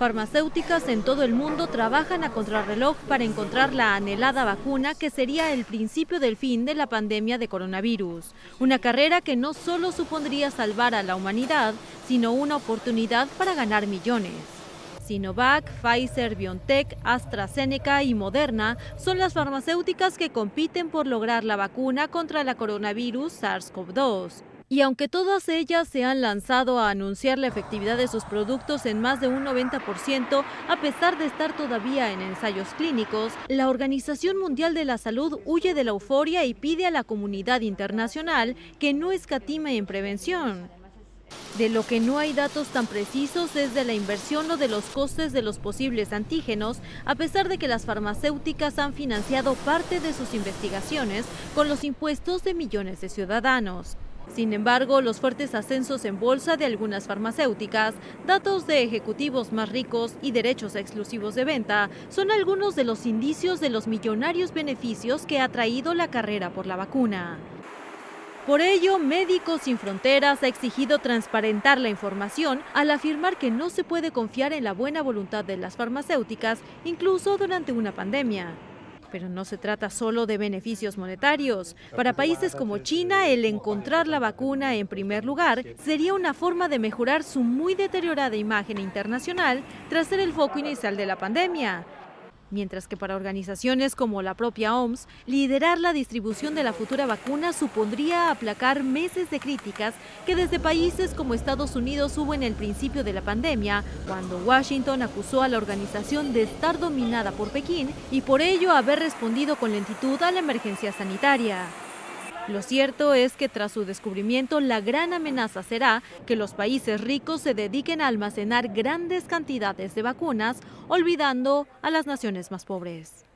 Farmacéuticas en todo el mundo trabajan a contrarreloj para encontrar la anhelada vacuna que sería el principio del fin de la pandemia de coronavirus. Una carrera que no solo supondría salvar a la humanidad, sino una oportunidad para ganar millones. Sinovac, Pfizer, BioNTech, AstraZeneca y Moderna son las farmacéuticas que compiten por lograr la vacuna contra la coronavirus SARS-CoV-2. Y aunque todas ellas se han lanzado a anunciar la efectividad de sus productos en más de un 90%, a pesar de estar todavía en ensayos clínicos, la Organización Mundial de la Salud huye de la euforia y pide a la comunidad internacional que no escatime en prevención. De lo que no hay datos tan precisos es de la inversión o de los costes de los posibles antígenos, a pesar de que las farmacéuticas han financiado parte de sus investigaciones con los impuestos de millones de ciudadanos. Sin embargo, los fuertes ascensos en bolsa de algunas farmacéuticas, datos de ejecutivos más ricos y derechos exclusivos de venta son algunos de los indicios de los millonarios beneficios que ha traído la carrera por la vacuna. Por ello, Médicos Sin Fronteras ha exigido transparentar la información al afirmar que no se puede confiar en la buena voluntad de las farmacéuticas, incluso durante una pandemia. Pero no se trata solo de beneficios monetarios. Para países como China, el encontrar la vacuna en primer lugar sería una forma de mejorar su muy deteriorada imagen internacional tras ser el foco inicial de la pandemia mientras que para organizaciones como la propia OMS, liderar la distribución de la futura vacuna supondría aplacar meses de críticas que desde países como Estados Unidos hubo en el principio de la pandemia, cuando Washington acusó a la organización de estar dominada por Pekín y por ello haber respondido con lentitud a la emergencia sanitaria. Lo cierto es que tras su descubrimiento la gran amenaza será que los países ricos se dediquen a almacenar grandes cantidades de vacunas, olvidando a las naciones más pobres.